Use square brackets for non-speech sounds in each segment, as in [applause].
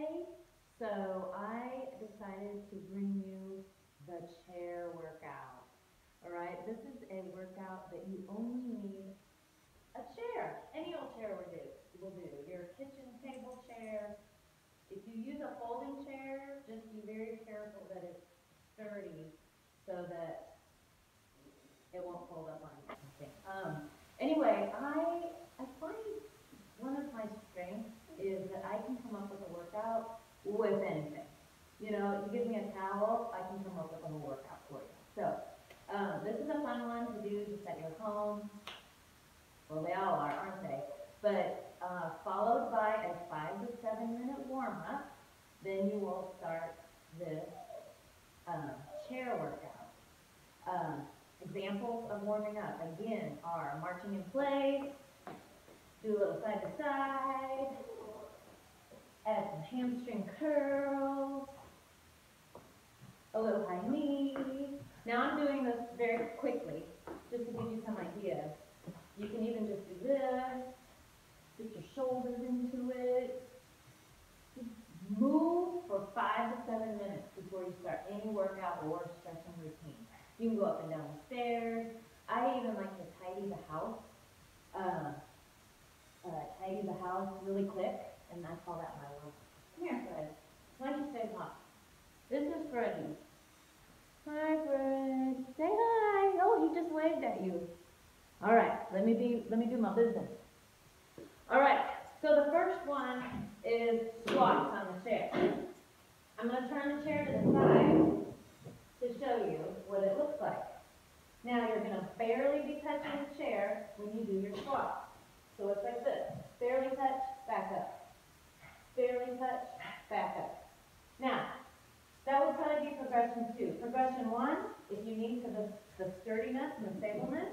today, so I decided to bring you the chair workout. All right, this is a workout that you only need a chair. Any old chair will do. Will do. Your kitchen table chair. If you use a folding chair, just be very careful that it's sturdy so that it won't fold up on you. Um, anyway, I find one of my strengths is that I can come up with a workout with anything. You know, you give me a towel, I can come up with a whole workout for you. So, um, this is a fun one to do just at your home. Well, they all are, aren't they? But uh, followed by a five to seven minute warm up, then you will start this um, chair workout. Um, examples of warming up again are marching in place, do a little side to side, add some hamstring curls, a little high knee. Now I'm doing this very quickly, just to give you some ideas. You can even just do this, get your shoulders into it. Move for five to seven minutes before you start any workout or stretching routine. You can go up and down the stairs. I even like to tidy the house. Uh, uh, tidy the house really quick, and I call that my work. Come here, Fred. Why don't you say hi? This is Freddie. Hi, Fred. Say hi. Oh, he just waved at you. All right, let me be. Let me do my business. All right. So the first one is squats on the chair. I'm going to turn the chair to the side to show you what it looks like. Now you're going to barely be touching the chair when you do your squat. So it's like this. Barely touch, back up. Touch, back up. Now, that would of be progression two. Progression one, if you need for the, the sturdiness and the stableness,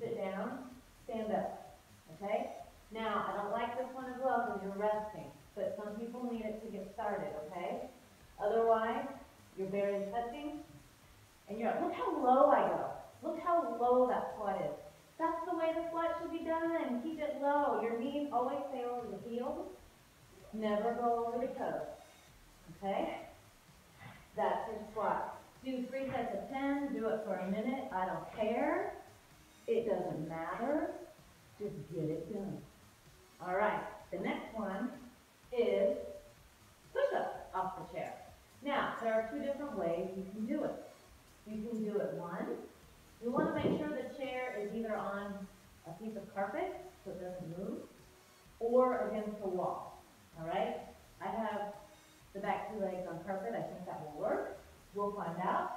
sit down, stand up. Okay? Now, I don't like this one as well because you're resting, but some people need it to get started, okay? Otherwise, you're barely touching, and you're, look how low I go. Look how low that squat is. That's the way the squat should be done. Keep it low. Your knees always stay over the heels. Never go over the toes. Okay? That's your squat. Do three sets of 10. Do it for a minute. I don't care. It doesn't matter. Just get it done. All right. The next one is push-ups off the chair. Now, there are two different ways you can do it. You can do it one, you want to make sure the chair is either on a piece of carpet so it doesn't move or against the wall. All right? I have the back two legs on carpet. I think that will work. We'll find out.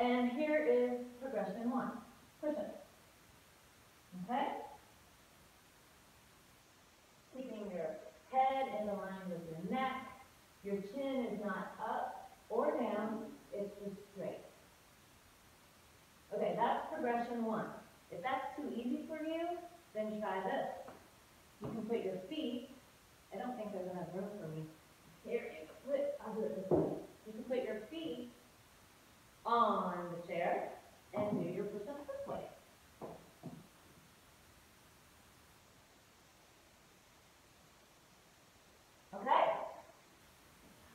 And here is progression one. Push it. Okay? Keeping your head in the line with your neck. Your chin is not up or down. It's just straight. Okay, that's progression one. If that's too easy for you, then try this. You can put your feet, I don't think there's enough room for me. Here, you put, I'll do it this way. You can put your feet on the chair and do your push-ups this way. Okay?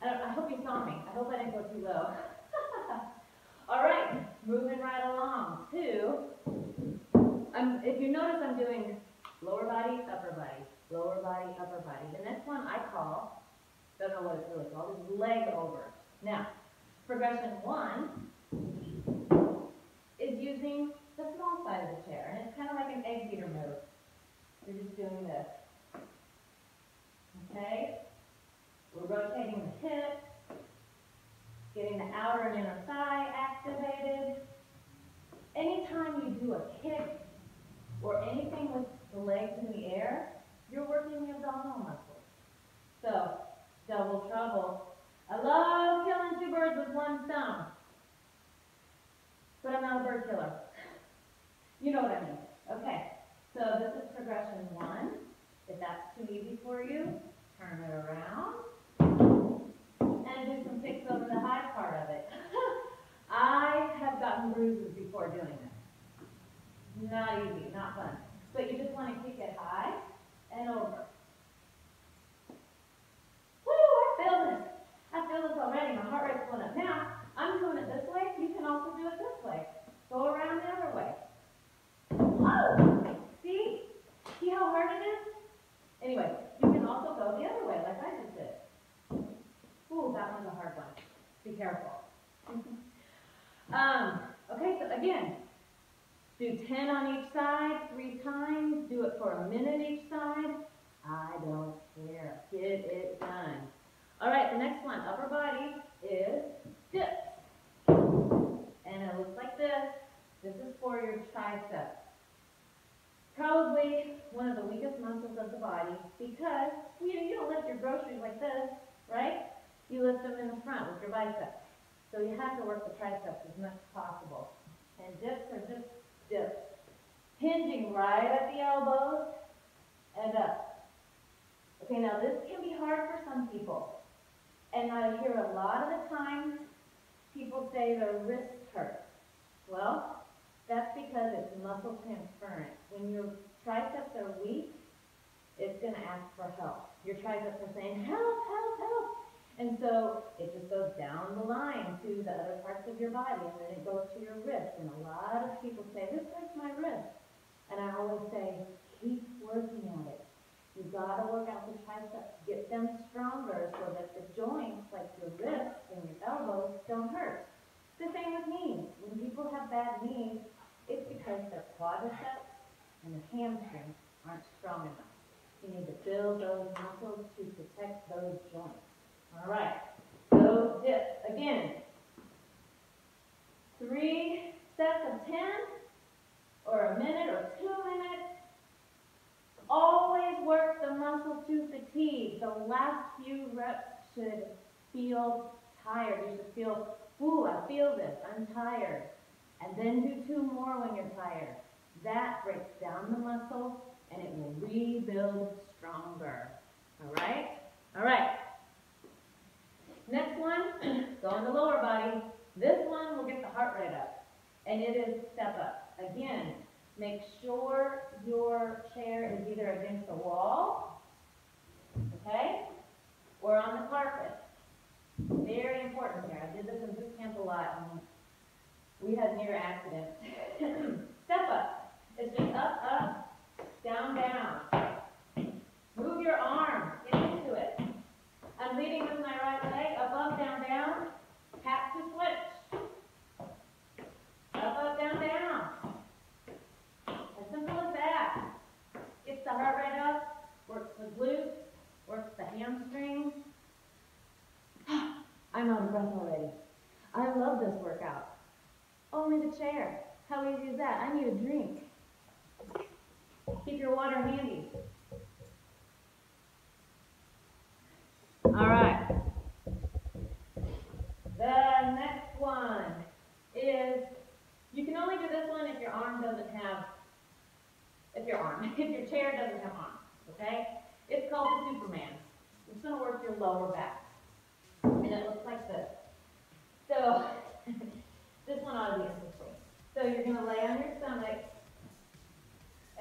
I, I hope you saw me. I hope I didn't go too low. All right, moving right along to, um, if you notice I'm doing lower body, upper body, lower body, upper body. The next one I call, don't know what it's really called, is leg over. Now, progression one is using the small side of the chair, and it's kind of like an egg beater move. You're just doing this. Okay? We're rotating the hips, getting the outer and inner thigh activated. Anytime you do a kick or anything with the legs in the air, you're working the abdominal muscles. So, double trouble. I love killing two birds with one stone. But I'm not a bird killer. You know what I mean. Okay, so this is progression one. If that's too easy for you, turn it around and do some kicks over the high part of it. I have gotten bruises before doing this. Not easy, not fun. But you just want to kick it high and over. Do 10 on each side, three times. Do it a minute each side. I don't care. Get it done. All right, the next one, upper body, is dips. And it looks like this. This is for your triceps. Probably one of the weakest muscles of the body because you, know, you don't lift your groceries like this, right? You lift them in the front with your biceps. So you have to work the triceps as much as possible. And dips are just dips. Hinging right at the elbows and up. Okay, now this can be hard for some people. And I hear a lot of the times people say their wrist hurts. Well, that's because it's muscle transference. When your triceps are weak, it's going to ask for help. Your triceps are saying, help, help, help. And so it just goes down the line to the other parts of your body, and then it goes to your wrist. And a lot of people say, this hurts my wrist. And I always say, keep working at it. You've got to work out the triceps, get them stronger so that the joints, like your wrists and your elbows, don't hurt. The same with knees. When people have bad knees, it's because their quadriceps and their hamstrings aren't strong enough. You need to build those muscles to protect those joints. All right, those dips. Again, three sets of 10 or a minute or two minutes Always work the muscle to fatigue. The last few reps should feel tired. You should feel, ooh, I feel this, I'm tired. And then do two more when you're tired. That breaks down the muscle and it will rebuild stronger. All right? All right. Next one, [clears throat] go in the lower body. This one will get the heart rate up. And it is step up. Again, Make sure your chair is either against the wall, okay, or on the carpet. Very important here. I did this in boot camp a lot, and we had near accidents. [coughs] Step up. It's just up, up, down, down. Move your arm. Get into it. I'm leading with my right leg. Up, up, down, down. Tap to switch. Up, up, down, down. Simple as that. Gets the heart rate up, works the glutes, works the hamstrings. I'm out of breath already. I love this workout. Only the chair. How easy is that? I need a drink. Keep your water handy. All right. The next one is, you can only do this one if your arm doesn't have if your arm, if your chair doesn't have arms, okay? It's called the Superman. It's going to work your lower back. And it looks like this. So, this one ought to be interesting. So you're going to lay on your stomach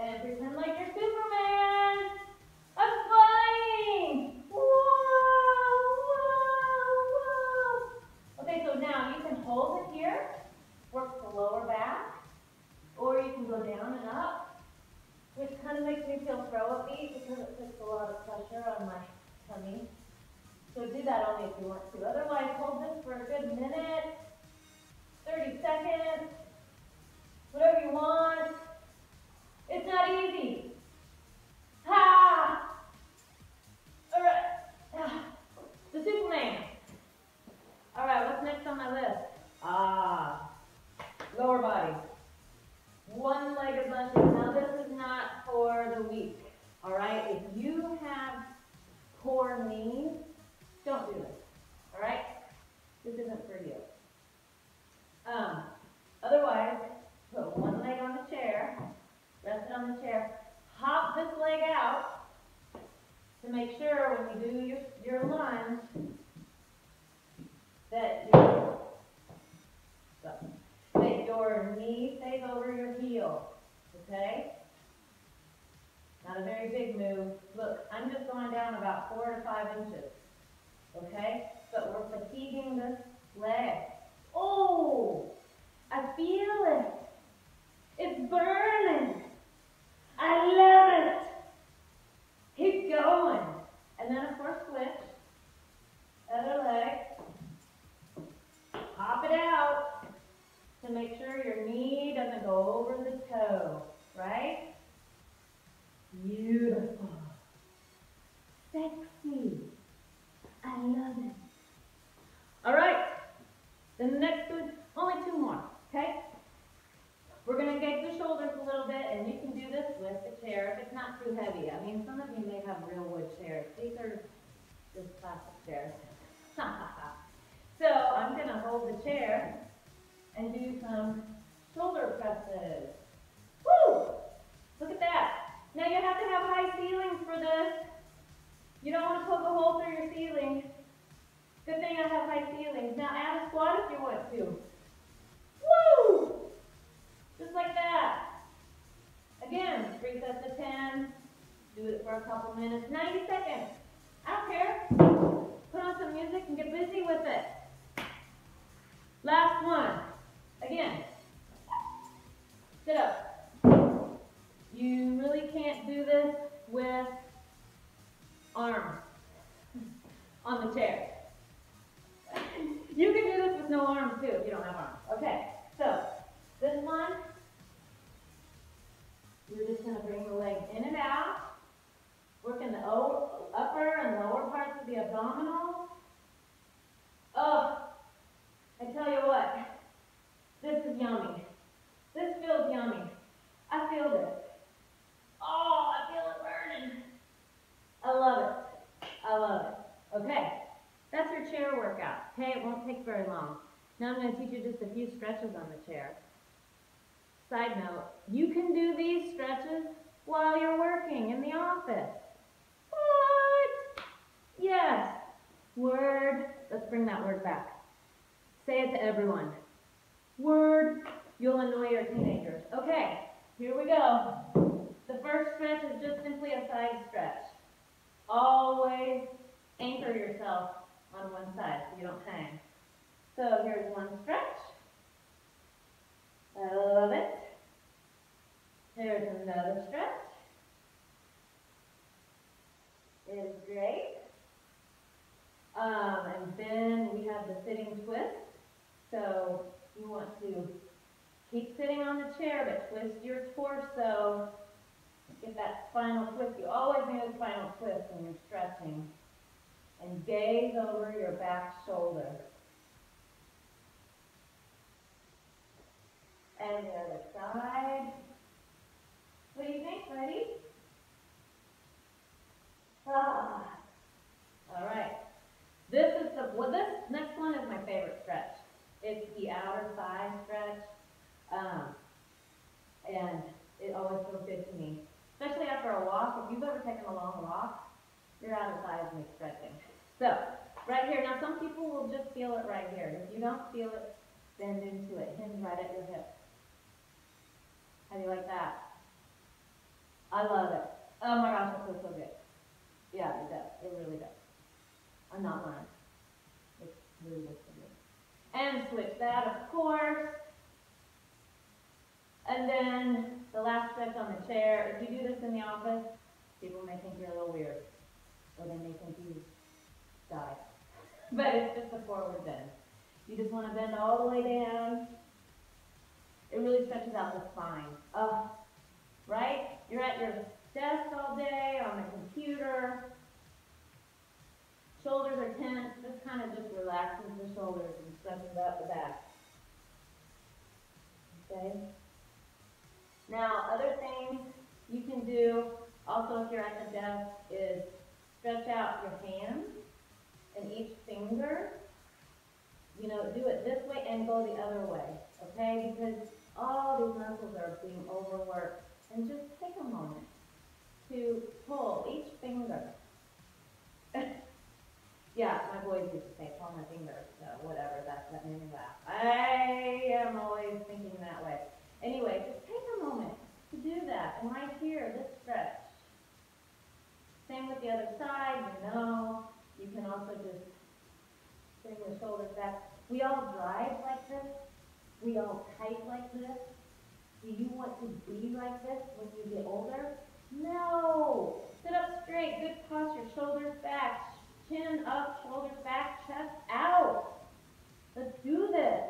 and pretend like you're Superman. I'm flying! Whoa, whoa, whoa. Okay, so now you can hold it here, work the lower back, or you can go down and up which kind of makes me feel throw a beat because it puts a lot of pressure on my tummy. So do that only if you want to. Otherwise, hold this for a good minute, 30 seconds, whatever you want. It's not easy. Ha! All right. Ah. The Superman. All right, what's next on my list? Ah, lower body. One-legged lunges. Now this is not for the weak, all right? If you have poor knees, don't do this, all right? This isn't for you. Um, otherwise, put one leg on the chair, rest it on the chair, hop this leg out to make sure when you do your, your lunge that you're your knee stays over your heel, okay? Not a very big move. Look, I'm just going down four to five inches, okay? But we're fatiguing this leg. Oh, I feel it. It's burning. I love it. Keep going. And then, of course, switch. Other leg. Pop it out to make sure your knee doesn't go over the toe. gonna engage the shoulders a little bit, and you can do this with the chair if it's not too heavy. I mean, some of you may have real wood chairs. These are just plastic chairs. so I'm gonna hold the chair and do some shoulder presses. Woo! Look at that. Now you have to have high ceilings for this. You don't want to poke a hole through your ceiling. Good thing I have high ceilings. Now add a squat if you want to. Woo! Just like that. Again, sets of 10. Do it for a couple minutes. 90 seconds. I don't care. Put on some music and get busy with it. Last one. Again. Sit up. You really can't do this with arms on the chair. You can do this with no arms too if you don't have arms. Okay, so this one, you're just going to bring the legs in and out, working the upper and lower parts of the abdominal. Oh, I tell you what, this is yummy. This feels yummy. I feel this. Oh, I feel it burning. I love it. I love it. Okay, that's your chair workout. Okay, it won't take very long. Now I'm going to teach you just a few stretches on the chair. Side note, you can do these stretches while you're working in the office. What? Yes. Word. Let's bring that word back. Say it to everyone. Word. You'll annoy your teenagers. Okay, here we go. The first stretch is just simply a side stretch. Always anchor yourself on one side so you don't hang. So here's one stretch. I love it. There's another stretch. It is great. Um, and then we have the sitting twist. So you want to keep sitting on the chair, but twist your torso. Get that spinal twist. You always need a spinal twist when you're stretching. And gaze over your back shoulder. And the other side. What do you think? Ready? Ah. All right. This is the, well, this next one is my favorite stretch. It's the outer thigh stretch. Um, and it always feels good to me. Especially after a walk. If you've ever taken a long walk, your outer thighs need stretching. So, right here. Now, some people will just feel it right here. If you don't feel it, bend into it. Hinge right at your hip. How do you like that? I love it. Oh my gosh, it feels so good. Yeah, it does. It really does. I'm not lying. It's really good for me. And switch that, of course. And then the last stretch on the chair. If you do this in the office, people may think you're a little weird. Or they may think you died. [laughs] But it's just a forward bend. You just want to bend all the way down. It really stretches out the spine. Oh, right? You're at your desk all day, on the computer. Shoulders are tense. This kind of just relaxes the shoulders and stretches out the back. Okay? Now, other things you can do, also if you're at the desk, is stretch out your hands and each finger. You know, do it this way and go the other way, okay? Because all these muscles are being overworked. And just take a moment to pull each finger. [laughs] yeah, my boys used to say, pull my fingers, so whatever, that, that made me laugh. I am always thinking that way. Anyway, just take a moment to do that. And right here, this stretch. Same with the other side, you know. You can also just bring the shoulders back. We all drive like this. We all type like this. Do you want to be like this when you get older? No. Sit up straight, good posture, shoulders back, chin up, shoulders back, chest out. Let's do this.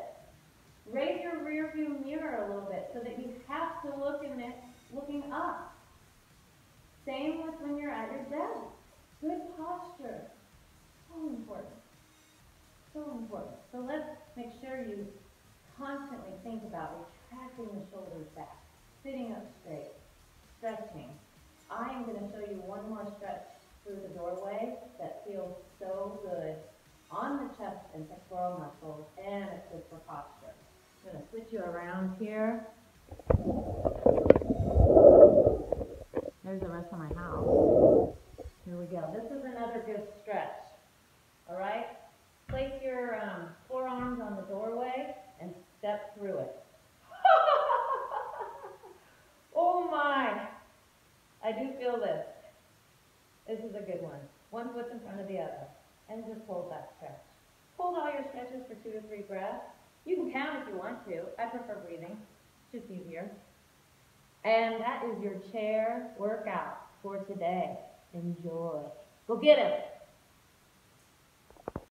Raise your rear view mirror a little bit so that you have to look in it looking up. Same with when you're at your desk. Good posture. So important. So important. So let's make sure you constantly think about retracting the shoulders back, sitting up straight, stretching. I am gonna show you one more stretch through the doorway that feels so good on the chest and pectoral muscles, and it's good for posture. I'm gonna switch you around here. There's the rest of my house. Here we go. This is another good stretch. All right? Place your um, forearms on the doorway step through it. [laughs] oh my! I do feel this. This is a good one. One foot's in front of the other. And just hold that stretch. Hold all your stretches for two to three breaths. You can count if you want to. I prefer breathing. It's just easier. And that is your chair workout for today. Enjoy. Go get it.